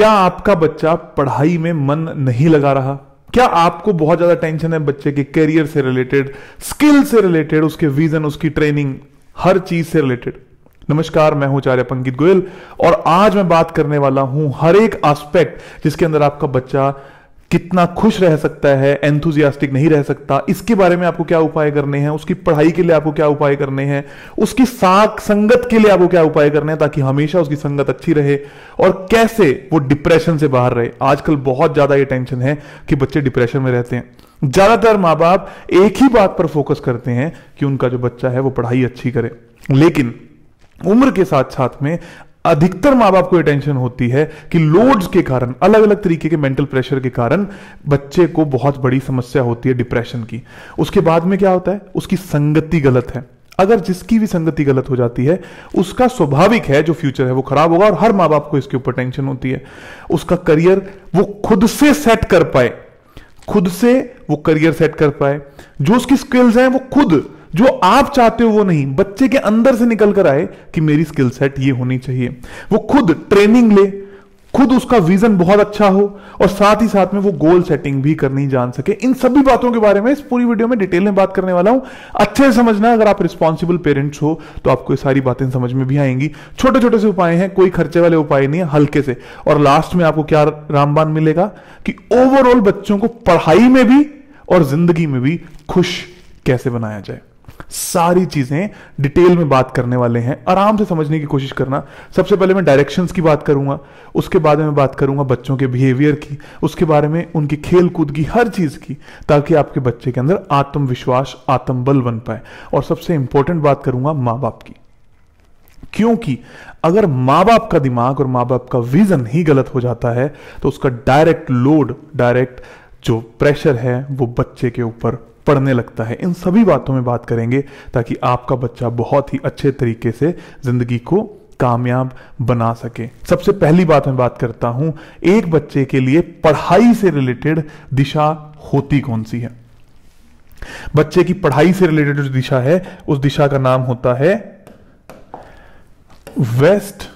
क्या आपका बच्चा पढ़ाई में मन नहीं लगा रहा? क्या आपको बहुत ज़्यादा टेंशन है बच्चे के करियर से रिलेटेड स्किल से रिलेटेड उसके विजन उसकी ट्रेनिंग हर चीज़ से रिलेटेड नमस्कार, मैं हूँ आचार्य पंकित गोयल और आज मैं बात करने वाला हूँ हर एक एस्पेक्ट जिसके अंदर आपका बच्चा कितना खुश रह सकता है एंथुजियास्टिक नहीं रह सकता, इसके बारे में आपको क्या उपाय करने हैं, उसकी पढ़ाई के लिए आपको क्या उपाय करने हैं, उसकी साख संगत के लिए आपको क्या उपाय करने हैं ताकि हमेशा उसकी संगत अच्छी रहे, और कैसे वो डिप्रेशन से बाहर रहे। आजकल बहुत ज़्यादा ये टेंशन है कि बच्चे डिप्रेशन में रहते हैं। ज़्यादातर माँ बाप एक ही बात पर फोकस करते हैं कि उनका जो बच्चा है वो पढ़ाई अच्छी करे। लेकिन उम्र के साथ साथ में अधिकतर माँ बाप को यह टेंशन होती है कि लोड्स के कारण अलग अलग तरीके के मेंटल प्रेशर के कारण बच्चे को बहुत बड़ी समस्या होती है डिप्रेशन की। उसके बाद में क्या होता है? उसकी संगति गलत है। अगर जिसकी भी संगति गलत हो जाती है, उसका स्वाभाविक है जो फ्यूचर है, वो खराब होगा और हर माँ बाप को इसके ऊपर टेंशन होती है। उसका करियर वो खुद से सेट कर पाए। खुद से वो करियर सेट कर पाए। जो उसकी स्किल्स हैं, वो खुद जो आप चाहते हो वो नहीं, बच्चे के अंदर से निकल कर आए कि मेरी स्किल सेट ये होनी चाहिए। वो खुद ट्रेनिंग ले, खुद उसका विजन बहुत अच्छा हो, और साथ ही साथ में वो गोल सेटिंग भी करनी जान सके। इन सभी बातों के बारे में इस पूरी वीडियो में डिटेल में बात करने वाला हूँ। अच्छे से समझना अगर आप रिस्पॉन्सिबल पेरेंट्स हो तो आपको ये सारी बातें समझ में भी आएँगी। छोटे छोटे से उपाय हैं, कोई खर्चे वाले उपाय नहीं है, हल्के से। और लास्ट में आपको क्या रामबान मिलेगा? कि ओवरऑल बच्चों को पढ़ाई में भी और ज़िंदगी में भी खुश कैसे बनाया जाए। सारी चीज़ें डिटेल में बात करने वाले हैं। आराम से समझने की कोशिश करना। सबसे पहले मैं डायरेक्शंस की बात करूँगा। उसके बाद में बात करूँगा बच्चों के बिहेवियर की। उसके बारे में, उनकी खेल कूद की, हर चीज़ की, ताकि आपके बच्चे के अंदर आत्मविश्वास, आत्मबल बन पाए। और सबसे इंपॉर्टेंट बात करूँगा माँ बाप की। क्योंकि अगर माँ बाप का दिमाग और माँ बाप का विजन ही गलत हो जाता है तो उसका डायरेक्ट लोड डायरेक्ट जो प्रेशर है, वो बच्चे के ऊपर पढ़ने लगता है। इन सभी बातों में बात करेंगे ताकि आपका बच्चा बहुत ही अच्छे तरीके से ज़िंदगी को कामयाब बना सके। सबसे पहली बात मैं बात करता हूँ, एक बच्चे के लिए पढ़ाई से रिलेटेड दिशा होती कौन सी है? बच्चे की पढ़ाई से रिलेटेड जो दिशा है, उस दिशा का नाम होता है west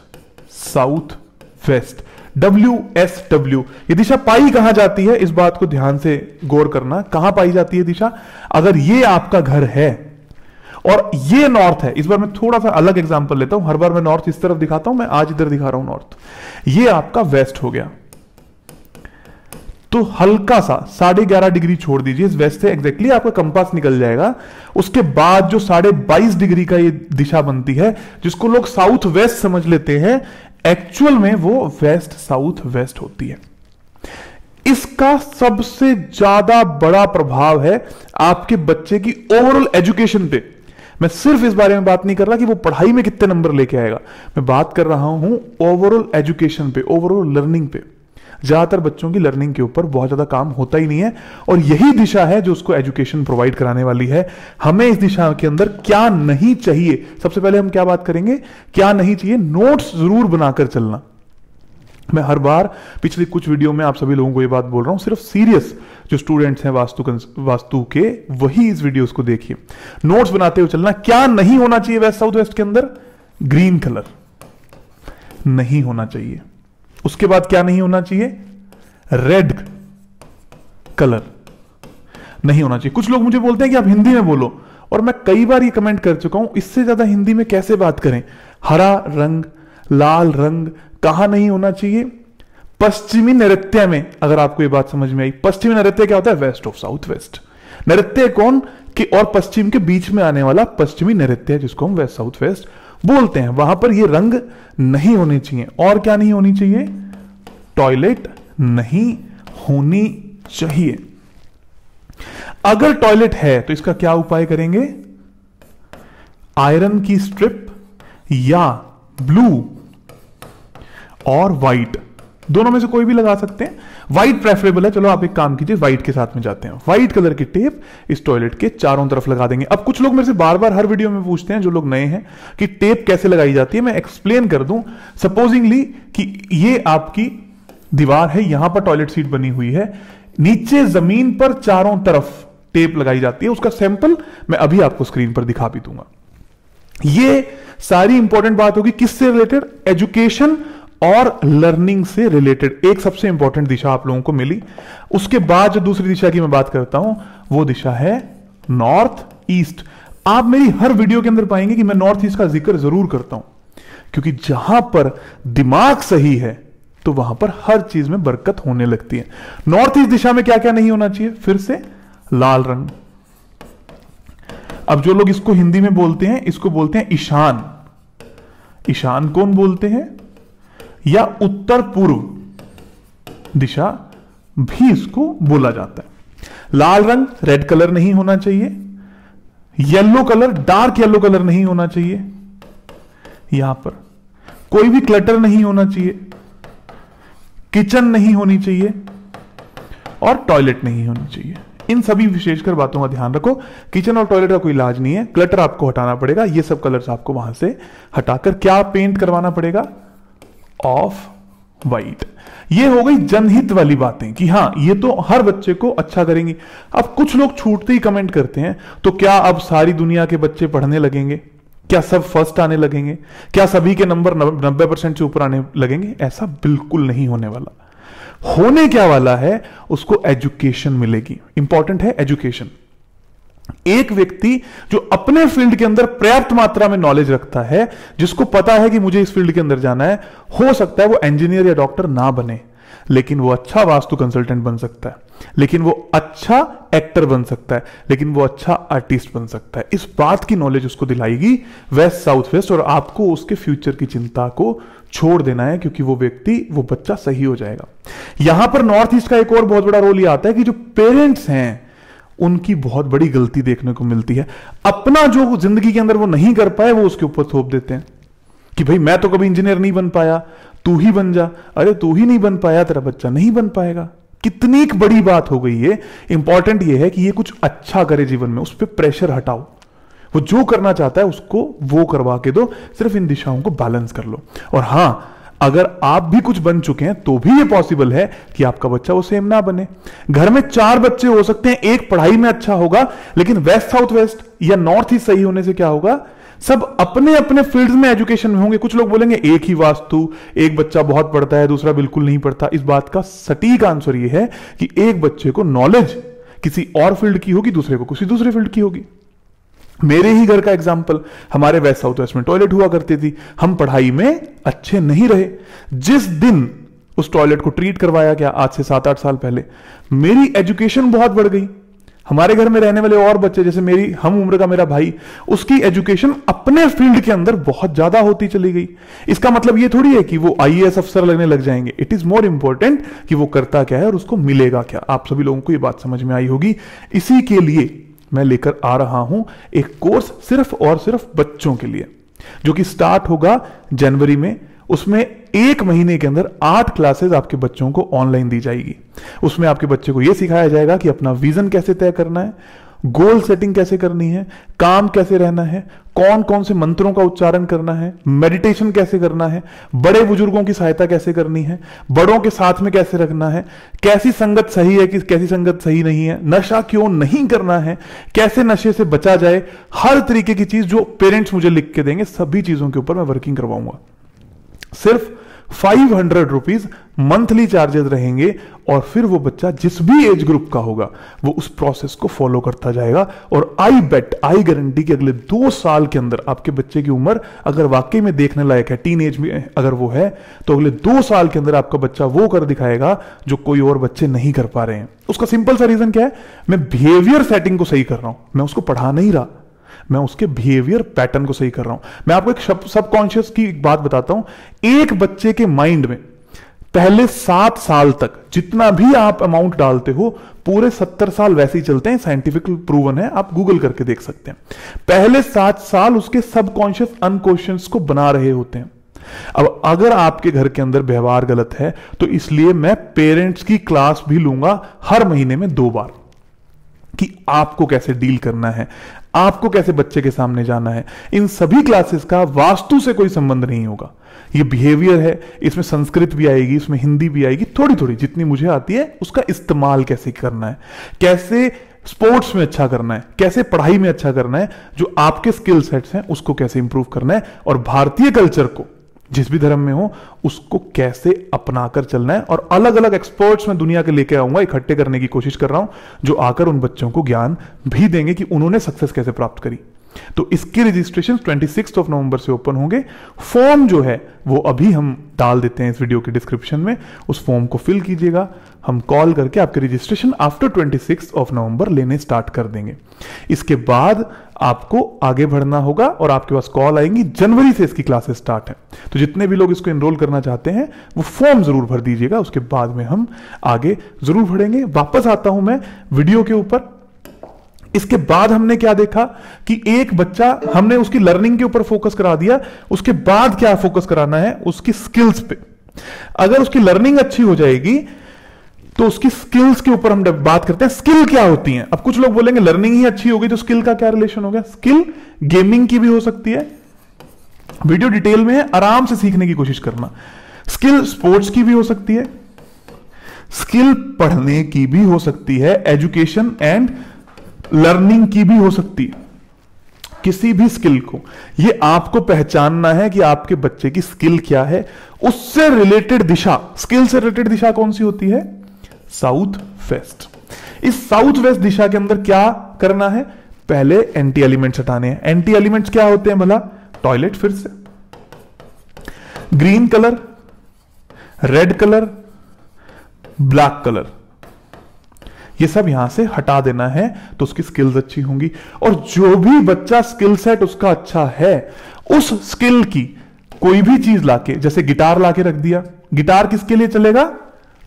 south west. W S W ये दिशा पाई कहाँ जाती है? इस बात को ध्यान से गौर करना। कहाँ पाई जाती है दिशा? अगर ये आपका घर है और ये नॉर्थ है, इस बार मैं थोड़ा सा अलग एग्जांपल लेता हूँ। हर बार मैं नॉर्थ इस तरफ़ दिखाता हूँ, मैं आज इधर दिखा रहा हूँ नॉर्थ। ये आपका वेस्ट हो गया। तो हल्का सा साढ़े ग्यारह डिग्री छोड़ दीजिए, इस वेस्ट से एग्जैक्टली आपका कंपास निकल जाएगा। उसके बाद जो साढ़े बाईस डिग्री का ये दिशा बनती है, जिसको लोग साउथ वेस्ट समझ लेते हैं एक्चुअल में वो वेस्ट साउथ वेस्ट होती है। इसका सबसे ज़्यादा बड़ा प्रभाव है आपके बच्चे की ओवरऑल एजुकेशन पे। मैं सिर्फ़ इस बारे में बात नहीं कर रहा कि वो पढ़ाई में कितने नंबर लेके आएगा। मैं बात कर रहा हूँ ओवरऑल एजुकेशन पे ओवरऑल लर्निंग पे। ज़्यादातर बच्चों की लर्निंग के ऊपर बहुत ज़्यादा काम होता ही नहीं है और यही दिशा है जो उसको एजुकेशन प्रोवाइड कराने वाली है। हमें इस दिशा के अंदर क्या नहीं चाहिए? सबसे पहले हम क्या बात करेंगे? क्या नहीं चाहिए? नोट्स ज़रूर बनाकर चलना। मैं हर बार पिछली कुछ वीडियो में आप सभी लोगों को ये बात बोल रहा हूँ, सिर्फ़ सीरियस जो स्टूडेंट्स हैं वास्तु वास्तु के, वही इस वीडियोस को देखिए। नोट्स बनाते हुए चलना, क्या नहीं होना चाहिए वेस्ट साउथ वेस्ट के अंदर? ग्रीन कलर नहीं होना चाहिए। उसके बाद क्या नहीं होना चाहिए? रेड कलर नहीं होना चाहिए। कुछ लोग मुझे बोलते हैं कि आप हिंदी में बोलो, और मैं कई बार ये कमेंट कर चुका हूँ, इससे ज़्यादा हिंदी में कैसे बात करें? हरा रंग, लाल रंग, कहा नहीं होना चाहिए? पश्चिमी नृत्य में, अगर आपको ये बात समझ में आई। पश्चिमी नृत्य क्या होता है? वेस्ट ऑफ़ साउथ वेस्ट नृत्य कौन? कि और पश्चिम के बीच में आने वाला पश्चिमी नृत्य जिसको हम वेस्ट साउथ वेस्ट बोलते हैं, वहाँ पर ये रंग नहीं होने चाहिए। और क्या नहीं होनी चाहिए? टॉयलेट नहीं होनी चाहिए। अगर टॉयलेट है तो इसका क्या उपाय करेंगे? आयरन की स्ट्रिप या ब्लू और व्हाइट दोनों में से कोई भी लगा सकते हैं। व्हाइट प्रेफरेबल है। चलो आप एक काम कीजिए व्हाइट के साथ में जाते हैं। व्हाइट कलर की टेप इस टॉयलेट के चारों तरफ़ लगा देंगे। अब कुछ लोग मेरे से बार बार हर वीडियो में पूछते हैं, जो लोग नए हैं, कि टेप कैसे लगाई जाती है। मैं एक्सप्लेन कर दूँ। सपोजिंगली कि ये आपकी दीवार है, यहाँ पर टॉयलेट सीट बनी हुई है। नीचे ज़मीन पर चारों तरफ़ टेप लगाई जाती है। उसका सैंपल मैं अभी आपको स्क्रीन पर दिखा भी दूँगा। ये सारी इंपॉर्टेंट बात होगी। किससे रिलेटेड एजुकेशन और लर्निंग से रिलेटेड एक सबसे इंपॉर्टेंट दिशा आप लोगों को मिली। उसके बाद जो दूसरी दिशा की मैं बात करता हूँ, वो दिशा है नॉर्थ ईस्ट आप मेरी हर वीडियो के अंदर पाएँगे कि मैं नॉर्थ ईस्ट का ज़िक्र ज़रूर करता हूँ। क्योंकि जहाँ पर दिमाग सही है तो वहाँ पर हर चीज़ में बरकत होने लगती है। नॉर्थ ईस्ट दिशा में क्या क्या नहीं होना चाहिए? फिर से लाल रंग। अब जो लोग इसको हिंदी में बोलते हैं, इसको बोलते हैं ईशान। ईशान कौन बोलते हैं? या उत्तर पूर्व दिशा भी इसको बोला जाता है। लाल रंग रेड कलर नहीं होना चाहिए। Yellow colour, dark yellow colour नहीं होना चाहिए। यहाँ पर कोई भी क्लटर नहीं होना चाहिए। किचन नहीं होनी चाहिए और टॉयलेट नहीं होनी चाहिए। इन सभी विशेषकर बातों का ध्यान रखो। किचन और टॉयलेट का कोई इलाज नहीं है। क्लटर आपको हटाना पड़ेगा। ये सब कलर्स आपको वहाँ से हटाकर क्या पेंट करवाना पड़ेगा? ऑफ़ वाइट ये हो गई जनहित वाली बातें कि हाँ ये तो हर बच्चे को अच्छा करेंगी। अब कुछ लोग छूटते ही कमेंट करते हैं तो क्या अब सारी दुनिया के बच्चे पढ़ने लगेंगे? क्या सब फ़र्स्ट आने लगेंगे? क्या सभी के नंबर नब्बे परसेंट से ऊपर आने लगेंगे? ऐसा बिल्कुल नहीं होने वाला। होने क्या वाला है? उसको एजुकेशन मिलेगी। इंपॉर्टेंट है एजुकेशन एक व्यक्ति जो अपने फ़ील्ड के अंदर पर्याप्त मात्रा में नॉलेज रखता है, जिसको पता है कि मुझे इस फ़ील्ड के अंदर जाना है, हो सकता है वो इंजीनियर या डॉक्टर ना बने, लेकिन वो अच्छा वास्तु कंसल्टेंट बन सकता है, लेकिन वो अच्छा एक्टर बन सकता है, लेकिन वो अच्छा आर्टिस्ट बन सकता है। इस बात की नॉलेज उसको दिलाएगी वेस्ट साउथ वेस्ट और आपको उसके फ्यूचर की चिंता को छोड़ देना है, क्योंकि वो व्यक्ति, वो बच्चा सही हो जाएगा। यहाँ पर नॉर्थ ईस्ट का एक और बहुत बड़ा रोल यह आता है कि जो पेरेंट्स हैं उनकी बहुत बड़ी गलती देखने को मिलती है। अपना जो ज़िंदगी के अंदर वो नहीं कर पाए, वो उसके ऊपर थोप देते हैं कि भाई, मैं तो कभी इंजीनियर नहीं बन पाया, तू ही बन जा। अरे, तू ही नहीं बन पाया, तेरा बच्चा नहीं बन पाएगा। कितनी बड़ी बात हो गई है इंपॉर्टेंट ये है कि ये कुछ अच्छा करे जीवन में, उस पर प्रेशर हटाओ। वो जो करना चाहता है, उसको वो करवा के दो। सिर्फ़ इन दिशाओं को बैलेंस कर लो। और हाँ अगर आप भी कुछ बन चुके हैं तो भी ये पॉसिबल है कि आपका बच्चा वो सेम ना बने। घर में चार बच्चे हो सकते हैं, एक पढ़ाई में अच्छा होगा, लेकिन वेस्ट साउथ वेस्ट या नॉर्थ ईस्ट सही होने से क्या होगा? सब अपने अपने फ़ील्ड में एजुकेशन में होंगे। कुछ लोग बोलेंगे, एक ही वास्तु, एक बच्चा बहुत पढ़ता है, दूसरा बिल्कुल नहीं पढ़ता। इस बात का सटीक आंसर यह है कि एक बच्चे को नॉलेज किसी और फ़ील्ड की होगी, दूसरे को किसी दूसरे फ़ील्ड की होगी। मेरे ही घर का एग्ज़ाम्पल हमारे वेस्ट साउथ वेस्ट में टॉयलेट हुआ करती थी। हम पढ़ाई में अच्छे नहीं रहे। जिस दिन उस टॉयलेट को ट्रीट करवाया गया, आज से सात आठ साल पहले, मेरी एजुकेशन बहुत बढ़ गई। हमारे घर में रहने वाले और बच्चे, जैसे मेरी, हम उम्र का मेरा भाई, उसकी एजुकेशन अपने फ़ील्ड के अंदर बहुत ज़्यादा होती चली गई। इसका मतलब ये थोड़ी है कि वो आईएएस अफसर लगने लग जाएँगे। इट इज़ मोर इंपॉर्टेंट कि वो करता क्या है और उसको मिलेगा क्या। आप सभी लोगों को ये बात समझ में आई होगी। इसी के लिए मैं लेकर आ रहा हूँ एक कोर्स सिर्फ़ और सिर्फ़ बच्चों के लिए, जो कि स्टार्ट होगा जनवरी में। उसमें एक महीने के अंदर आठ क्लासेस आपके बच्चों को ऑनलाइन दी जाएगी। उसमें आपके बच्चे को यह सिखाया जाएगा कि अपना विजन कैसे तय करना है गोल सेटिंग कैसे करनी है? काम कैसे रहना है? कौन कौन से मंत्रों का उच्चारण करना है? मेडिटेशन कैसे करना है? बड़े बुज़ुर्गों की सहायता कैसे करनी है? बड़ों के साथ में कैसे रखना है? कैसी संगत सही है कि कैसी संगत सही नहीं है? नशा क्यों नहीं करना है? कैसे नशे से बचा जाए? हर तरीके की चीज़ जो पेरेंट्स मुझे लिख के देंगे, सभी चीज़ों के ऊपर मैं वर्किंग करवाऊँगा। सिर्फ़ five hundred rupees monthly charges रहेंगे और फिर वो बच्चा जिस भी एज ग्रुप का होगा, वो उस प्रोसेस को फॉलो करता जाएगा और आई बेट आई गारंटी कि अगले दो साल के अंदर आपके बच्चे की उम्र अगर वाकई में देखने लायक है टीन एज में अगर वो है तो अगले दो साल के अंदर आपका बच्चा वो कर दिखाएगा जो कोई और बच्चे नहीं कर पा रहे हैं। उसका सिंपल सा रीजन क्या है? मैं बिहेवियर सेटिंग को सही कर रहा हूँ, मैं उसको पढ़ा नहीं रहा। मैं उसके बिहेवियर पैटर्न को सही कर रहा हूँ। मैं आपको एक सबकॉन्शियस की एक बात बताता हूँ। एक बच्चे के माइंड में पहले सात साल तक जितना भी आप अमाउंट डालते हो, पूरे सत्तर साल वैसे ही चलते हैं साइंटिफिक प्रूवन है, आप गूगल करके देख सकते हैं। पहले सात साल उसके सबकॉन्शियस अनकॉन्शियस को बना रहे होते हैं। अब अगर आपके घर के अंदर व्यवहार गलत है तो इसलिए मैं पेरेंट्स की क्लास भी लूँगा हर महीने में दो बार कि आपको कैसे डील करना है। आपको कैसे बच्चे के सामने जाना है? इन सभी क्लासेस का वास्तु से कोई संबंध नहीं होगा। ये बिहेवियर है, इसमें संस्कृत भी आएगी, इसमें हिंदी भी आएगी थोड़ी थोड़ी जितनी मुझे आती है, उसका इस्तेमाल कैसे करना है? कैसे स्पोर्ट्स में अच्छा करना है? कैसे पढ़ाई में अच्छा करना है? जो आपके स्किल सेट्स हैं, उसको कैसे इंप्रूव करना है? और भारतीय कल्चर को जिस भी धर्म में हो, उसको कैसे अपनाकर चलना है? और अलग अलग एक्सपर्ट्स में दुनिया के लेके आऊँगा, इकट्ठे करने की कोशिश कर रहा हूँ, जो आकर उन बच्चों को ज्ञान भी देंगे कि उन्होंने सक्सेस कैसे प्राप्त करी। तो इसके registration twenty six of November से ओपन होंगे। फॉर्म जो है, वो अभी हम डाल देते हैं इस वीडियो के डिस्क्रिप्शन में। उस फॉर्म को फिल कीजिएगा। हम कॉल करके आपके registration after twenty six of November लेने स्टार्ट कर देंगे। इसके बाद आपको आगे बढ़ना होगा और आपके पास कॉल आएँगी। जनवरी से इसकी क्लासेस स्टार्ट है। तो जितने भी लोग इसको एनरोल करना चाहते हैं, वो फॉर्म ज़रूर भर दीजिएगा। उसके बाद में हम आगे ज़रूर बढ़ेंगे। वापस आता हूँ मैं वीडियो के ऊपर। इसके बाद हमने क्या देखा कि एक बच्चा हमने उसकी लर्निंग के ऊपर फोकस करा दिया, उसके बाद क्या फोकस कराना है? उसकी स्किल्स पे। अगर उसकी लर्निंग अच्छी हो जाएगी तो उसकी स्किल्स के ऊपर हम बात करते हैं स्किल क्या होती है? अब कुछ लोग बोलेंगे लर्निंग ही अच्छी होगी तो स्किल का क्या रिलेशन हो गया? स्किल गेमिंग की भी हो सकती है। वीडियो डिटेल में है, आराम से सीखने की कोशिश करना। स्किल स्पोर्ट्स की भी हो सकती है। स्किल पढ़ने की भी हो सकती है एजुकेशन एंड लर्निंग की भी हो सकती है। किसी भी स्किल को। यह आपको पहचानना है कि आपके बच्चे की स्किल क्या है। उससे रिलेटेड दिशा, स्किल से रिलेटेड दिशा कौन सी होती है? South west. इस साउथ वेस्ट दिशा के अंदर क्या करना है? पहले एंटी एलिमेंट्स हटाने हैं। एंटी एलिमेंट्स क्या होते हैं भला? टॉयलेट फिर से। Green colour red colour black colour ये सब यहाँ से हटा देना है तो उसकी स्किल्स अच्छी होंगी। और जो भी बच्चा स्किल सेट उसका अच्छा है, उस स्किल की कोई भी चीज़ लाके, जैसे गिटार लाके रख दिया। गिटार किसके लिए चलेगा?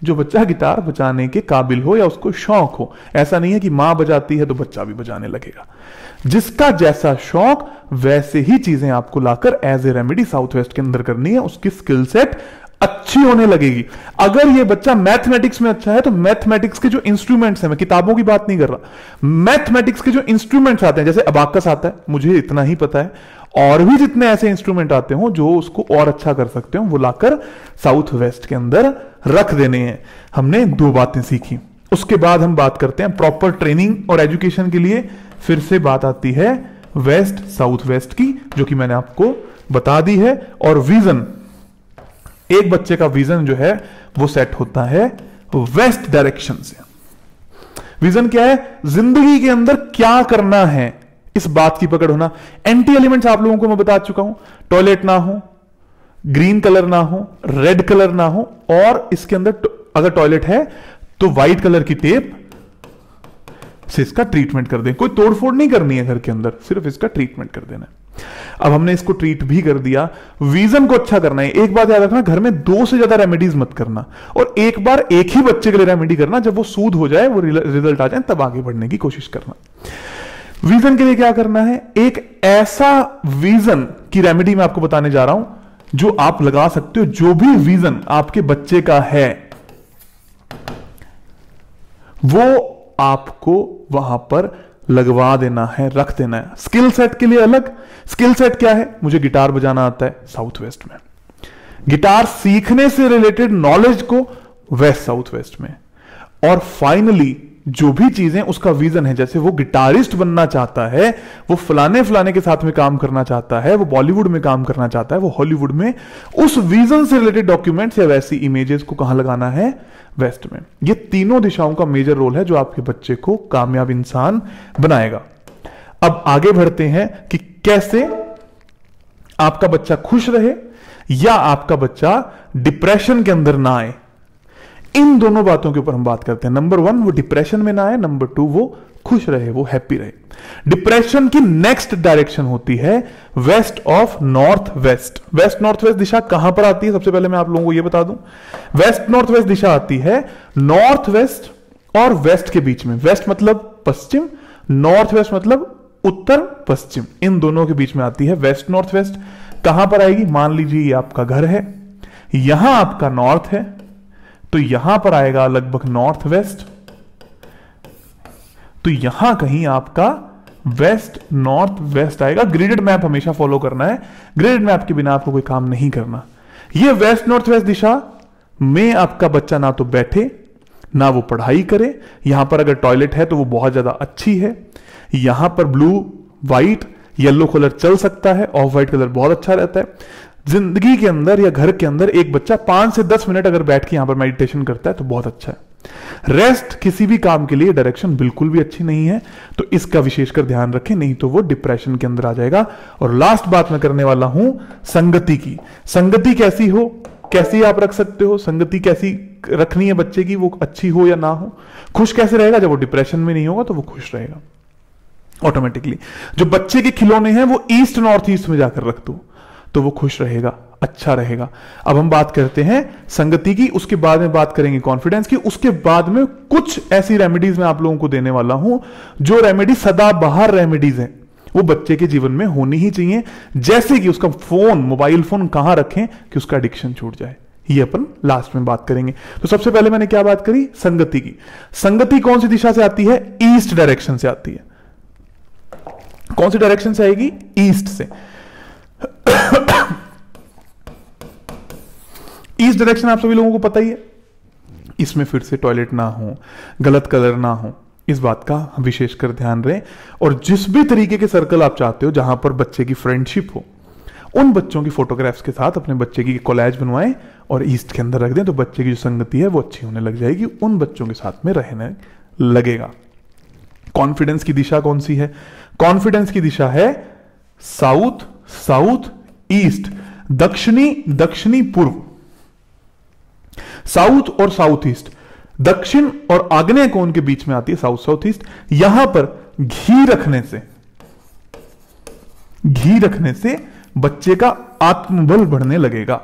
जो बच्चा गिटार बजाने के काबिल हो या उसको शौक हो। ऐसा नहीं है कि माँ बजाती है तो बच्चा भी बजाने लगेगा। जिसका जैसा शौक, वैसे ही चीज़ें आपको लाकर as a remedy south west के अंदर करनी है। उसकी स्किल सेट अच्छी होने लगेगी। अगर ये बच्चा मैथमेटिक्स में अच्छा है तो मैथमेटिक्स के जो इंस्ट्रूमेंट्स हैं, मैं किताबों की बात नहीं कर रहा। मैथमेटिक्स के जो इंस्ट्रूमेंट्स आते हैं, जैसे अबाकस आता है, मुझे इतना ही पता है। और भी जितने ऐसे इंस्ट्रूमेंट आते हो, जो उसको और अच्छा कर सकते हो, वो लाकर साउथ वेस्ट के अंदर रख देने हैं। हमने दो बातें सीखी। उसके बाद हम बात करते हैं प्रॉपर ट्रेनिंग और एजुकेशन के लिए। फिर से बात आती है वेस्ट साउथ वेस्ट की, जो कि मैंने आपको बता दी है। और विजन एक बच्चे का विजन जो है, वो सेट होता है वेस्ट डायरेक्शन से। विजन क्या है? ज़िंदगी के अंदर क्या करना है, इस बात की पकड़ होना। एंटी एलिमेंट्स आप लोगों को मैं बता चुका हूँ। टॉयलेट ना हो ग्रीन कलर ना हो रेड कलर ना हो, और इसके अंदर अगर टॉयलेट है तो व्हाइट कलर की टेप से इसका ट्रीटमेंट कर दें। कोई तोड़फोड़ नहीं करनी है घर के अंदर, सिर्फ़ इसका ट्रीटमेंट कर देना अब हमने इसको ट्रीट भी कर दिया। विजन को अच्छा करना है। एक बात याद रखना, घर में दो से ज़्यादा रेमेडीज मत करना। और एक बार एक ही बच्चे के लिए रेमेडी करना, जब वो सूद हो जाए, वो रिज़ल्ट आ जाए, तब आगे बढ़ने की कोशिश करना। विजन के लिए क्या करना है? एक ऐसा विजन की रेमेडी मैं आपको बताने जा रहा हूँ, जो आप लगा सकते हो, जो भी विजन आपके बच्चे का है, वो आपको वहाँ पर लगवा देना है, रख देना है। स्किल सेट के लिए अलग। स्किल सेट क्या है? मुझे गिटार बजाना आता है साउथ वेस्ट में। गिटार सीखने से रिलेटेड नॉलेज को वेस्ट साउथ वेस्ट में। और फाइनली जो भी चीज़ें उसका विजन है, जैसे वो गिटारिस्ट बनना चाहता है, वो फलाने फलाने के साथ में काम करना चाहता है, वो बॉलीवुड में काम करना चाहता है, वो हॉलीवुड में, उस विजन से रिलेटेड डॉक्यूमेंट्स या वैसी इमेजेस को कहाँ लगाना है? वेस्ट में। ये तीनों दिशाओं का मेजर रोल है जो आपके बच्चे को कामयाब इंसान बनाएगा। अब आगे बढ़ते हैं कि कैसे आपका बच्चा खुश रहे या आपका बच्चा डिप्रेशन के अंदर ना आए। इन दोनों बातों के ऊपर हम बात करते हैं। नंबर वन वो डिप्रेशन में ना आए। नंबर टू वो खुश रहे, वो हैप्पी रहे। डिप्रेशन की नेक्स्ट डायरेक्शन होती है west of north west west north west दिशा कहाँ पर आती है? सबसे पहले मैं आप लोगों को यह बता दूँ। वेस्ट नॉर्थ वेस्ट दिशा आती है नॉर्थ वेस्ट और वेस्ट के बीच में। वेस्ट मतलब पश्चिम नॉर्थ वेस्ट मतलब उत्तर, पश्चिम। इन दोनों के बीच में आती है वेस्ट नॉर्थ वेस्ट कहाँ पर आएगी? मान लीजिए आपका घर है। यहाँ आपका नॉर्थ है। तो यहाँ पर आएगा लगभग नॉर्थ वेस्ट। तो यहाँ कहीं आपका वेस्ट, नॉर्थ वेस्ट आएगा। ग्रेडेड मैप हमेशा फॉलो करना है। ग्रेडेड मैप के बिना आपको कोई काम नहीं करना। यह वेस्ट, नॉर्थ वेस्ट दिशा में आपका बच्चा ना तो बैठे, ना वो पढ़ाई करे। यहाँ पर अगर टॉयलेट है तो वो बहुत ज़्यादा अच्छी है। यहाँ पर ब्लू, व्हाइट, येलो कलर चल सकता है ऑफ़ व्हाइट कलर बहुत अच्छा रहता है। ज़िंदगी के अंदर या घर के अंदर एक बच्चा पाँच से दस मिनट अगर बैठ के यहाँ पर मेडिटेशन करता है तो बहुत अच्छा है। रेस्ट किसी भी काम के लिए डायरेक्शन बिल्कुल भी अच्छी नहीं है तो इसका विशेषकर ध्यान रखें, नहीं तो वो डिप्रेशन के अंदर आ जाएगा। और लास्ट बात मैं करने वाला हूँ, संगति की। संगति कैसी हो? कैसी आप रख सकते हो? संगति कैसी रखनी है बच्चे की? वो अच्छी हो या ना हो? खुश कैसे रहेगा? जब वो डिप्रेशन में नहीं होगा तो वो खुश रहेगा। ऑटोमेटिकली जो बच्चे के खिलौने हैं, वो ईस्ट नॉर्थ ईस्ट में जाकर रख दो। तो वो खुश रहेगा अच्छा रहेगा। अब हम बात करते हैं संगति की, उसके बाद में बात करेंगे कॉन्फिडेंस की, उसके बाद में कुछ ऐसी रेमेडीज मैं आप लोगों को देने वाला हूँ, जो रेमेडी सदा बाहर रेमेडीज हैं। वो बच्चे के जीवन में होनी ही चाहिए, जैसे कि उसका फ़ोन मोबाइल फ़ोन कहाँ रखें कि उसका एडिक्शन छूट जाए। ये अपन लास्ट में बात करेंगे। तो सबसे पहले मैंने क्या बात करी? संगति की। संगति कौन सी दिशा से आती है? ईस्ट डायरेक्शन से आती है। कौन सी डायरेक्शन से आएगी? ईस्ट से। ईस्ट डायरेक्शन आप सभी लोगों को पता ही है। इसमें फिर से टॉयलेट ना हो, गलत कलर ना हो, इस बात का विशेषकर ध्यान रहे। और जिस भी तरीके के सर्कल आप चाहते हो, जहाँ पर बच्चे की फ्रेंडशिप हो, उन बच्चों की फोटोग्राफ्स के साथ अपने बच्चे की कॉलेज बनवाएँ और ईस्ट के अंदर रख दें तो बच्चे की जो संगति है, वो अच्छी होने लग जाएगी, उन बच्चों के साथ में रहने लगेगा। कॉन्फिडेंस की दिशा कौन सी है? कॉन्फिडेंस की दिशा है साउथ साउथ, ईस्ट, दक्षिणी दक्षिणी पूर्व। साउथ और साउथ ईस्ट। दक्षिण और आग्नेय कोण के बीच में आती है साउथ साउथ ईस्ट। यहाँ पर घी रखने से, घी रखने से बच्चे का आत्मबल बढ़ने लगेगा।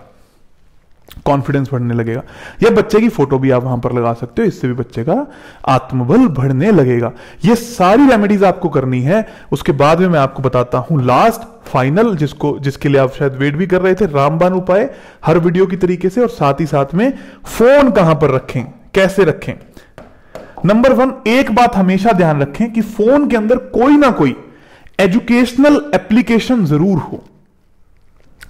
कॉन्फिडेंस बढ़ने लगेगा। या बच्चे की फ़ोटो भी आप वहाँ पर लगा सकते हो, इससे भी बच्चे का आत्मबल बढ़ने लगेगा। ये सारी रेमेडीज आपको करनी है। उसके बाद में मैं आपको बताता हूँ लास्ट फाइनल जिसको, जिसके लिए आप शायद वेट भी कर रहे थे रामबान उपाय हर वीडियो की तरीके से और साथ ही साथ में फ़ोन कहाँ पर रखें, कैसे रखें। नंबर वन एक बात हमेशा ध्यान रखें कि फ़ोन के अंदर कोई ना कोई एजुकेशनल एप्लीकेशन ज़रूर हो।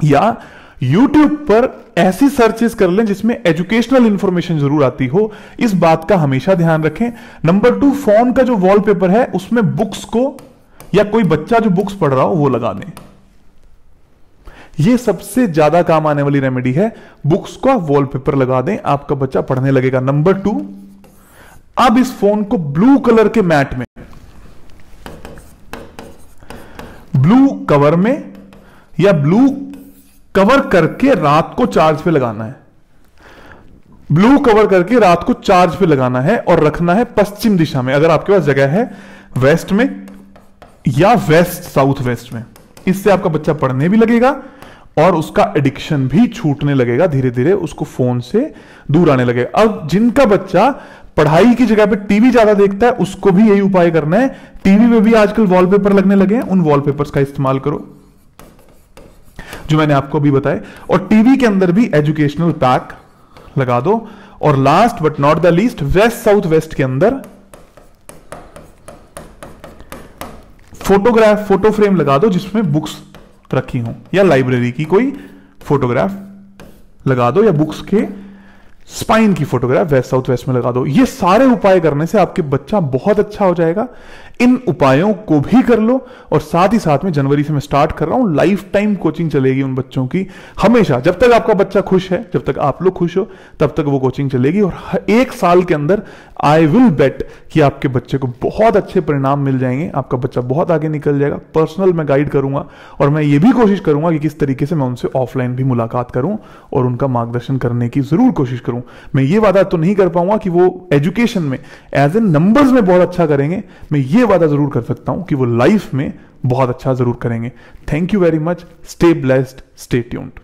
या YouTube पर ऐसी सर्चेस कर लें जिसमें एजुकेशनल इंफॉर्मेशन ज़रूर आती हो। इस बात का हमेशा ध्यान रखें। नंबर टू फ़ोन का जो वॉलपेपर है, उसमें बुक्स को या कोई बच्चा जो बुक्स पढ़ रहा हो, वो लगा दें। ये सबसे ज़्यादा काम आने वाली रेमेडी है। बुक्स को वॉलपेपर लगा दें, आपका बच्चा पढ़ने लगेगा। नंबर टू अब इस फ़ोन को ब्लू कलर के मैट में ब्लू कवर में या ब्लू कवर करके रात को चार्ज पे लगाना है। ब्लू कवर करके रात को चार्ज पे लगाना है और रखना है पश्चिम दिशा में। अगर आपके पास जगह है वेस्ट में या वेस्ट, साउथ वेस्ट में, इससे आपका बच्चा पढ़ने भी लगेगा और उसका एडिक्शन भी छूटने लगेगा धीरे धीरे उसको फ़ोन से दूर आने लगेगा। अब जिनका बच्चा पढ़ाई की जगह पे टीवी ज़्यादा देखता है, उसको भी यही उपाय करना है। टीवी में भी आजकल वॉलपेपर लगने लगे हैं, उन वॉलपेपर्स का इस्तेमाल करो। जो मैंने आपको अभी बताए। और टीवी के अंदर भी एजुकेशनल पैक लगा दो। और last but not the least west south west के अंदर फोटोग्राफ फ़ोटो फ्रेम लगा दो जिसमें बुक्स रखी हो। या लाइब्रेरी की कोई फोटोग्राफ लगा दो, या बुक्स के स्पाइन की फोटोग्राफ वेस्ट साउथ वेस्ट में लगा दो। ये सारे उपाय करने से आपके बच्चा बहुत अच्छा हो जाएगा। इन उपायों को भी कर लो और साथ ही साथ में जनवरी से मैं स्टार्ट कर रहा हूँ। लाइफ टाइम कोचिंग चलेगी उन बच्चों की। हमेशा, जब तक आपका बच्चा खुश है, जब तक आप लोग खुश हो, तब तक वो कोचिंग चलेगी और एक साल के अंदर आई विल बेट कि आपके बच्चे को बहुत अच्छे परिणाम मिल जाएँगे, आपका बच्चा बहुत आगे निकल जाएगा। पर्सनल मैं गाइड करूँगा और मैं ये भी कोशिश करूँगा कि किस तरीके से मैं उनसे ऑफलाइन भी मुलाकात करूँ और उनका मार्गदर्शन करने की ज़रूर कोशिश करूँ। मैं ये वादा तो नहीं कर पाऊँगा कि वो एजुकेशन में एज ए नंबर्स में बहुत अच्छा करेंगे। मैं ये वादा ज़रूर कर सकता हूँ कि वो लाइफ में बहुत अच्छा ज़रूर करेंगे। Thank you very much stay blessed stay tuned